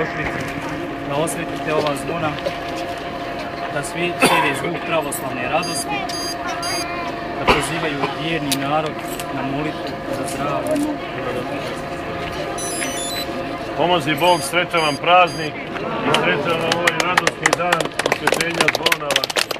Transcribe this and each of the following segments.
došli da osvetite ova zvona, da svi slijede zvuk pravoslavne radosti, da pozivaju vjerni narod na molitvu za zdravlje. Pomozi Bog, srećan vam praznik i srećan vam ovaj radosni dan osvjetljenja zvonava. Zdravlje,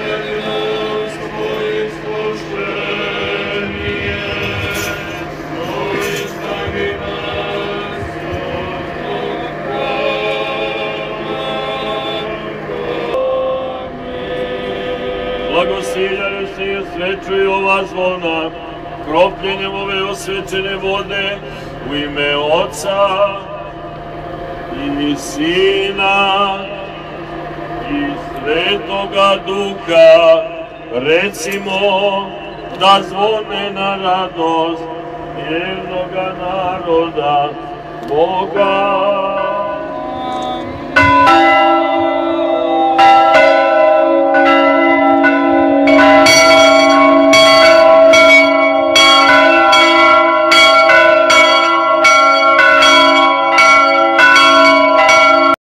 Blagosiljaju se osvećuju ova zvona, kropljenjem ove osvećene vode u ime Oca i Sina i Svetoga Duha, recimo da zvone na radost vjernoga naroda Boga